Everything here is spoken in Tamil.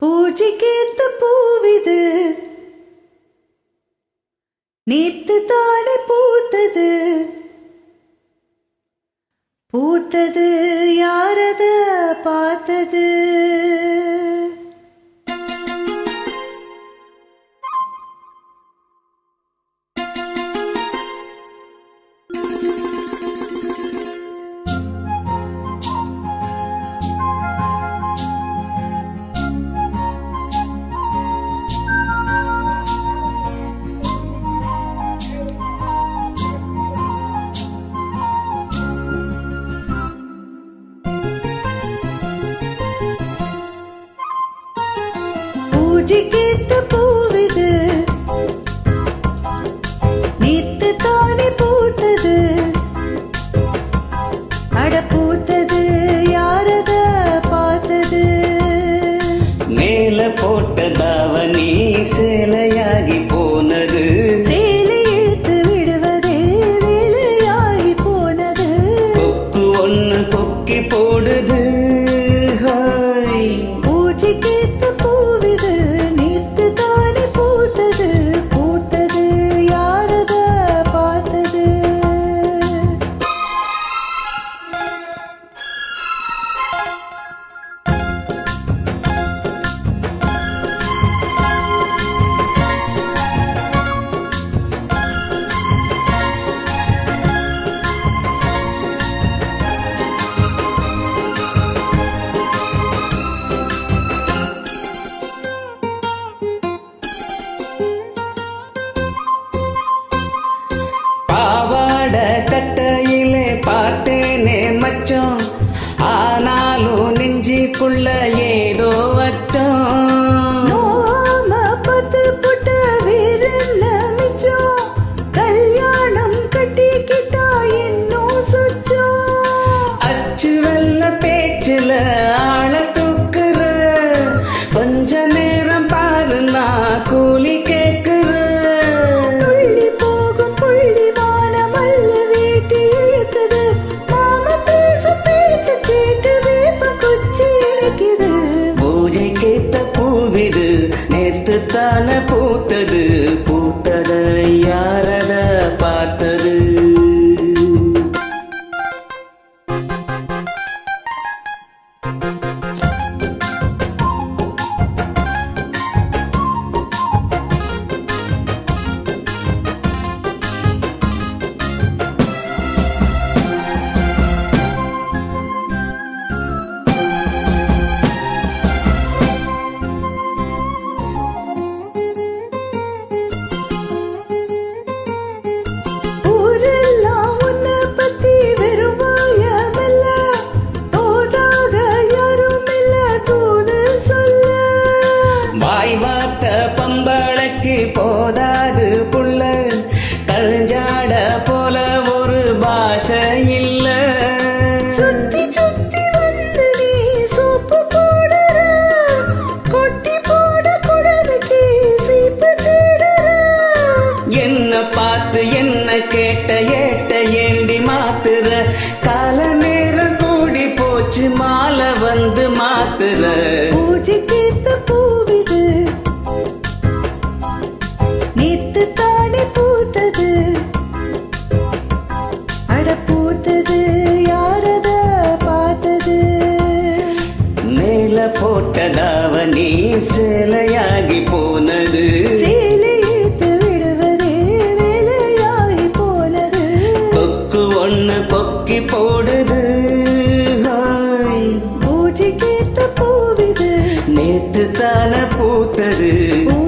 பூஜைக்கேத்த பூவிது. நேத்து தானே பூத்தது. பூத்தது யாரத பார்த்தது பூஜைக்கேத்த பூவிது. நேத்து தானே பூத்தது. அட பூத்தது யாரத பார்த்தது? மேல போட்ட தாவணி சேலையாகி போனது. சேலை இழுத்து விடுவதே வேலையாகி போனது. கொக்கு ஒண்ணு கொக்கி போடுது. ஹாய். நெஞ்சிக்குள்ள நேத்து தானே பூத்தது பூத்ததை யாரத பார்த்தது? கால நேரம் கூடி போச்சு மாலை வந்து மாத்துற பூஜைக்கேத்த பூவிது. நேத்து தானே பூத்தது. அட பூத்தது யாரத பார்த்தது? மேல போட்டதாவ நீ சேலையாகி நேற்று ताना பூத்தது.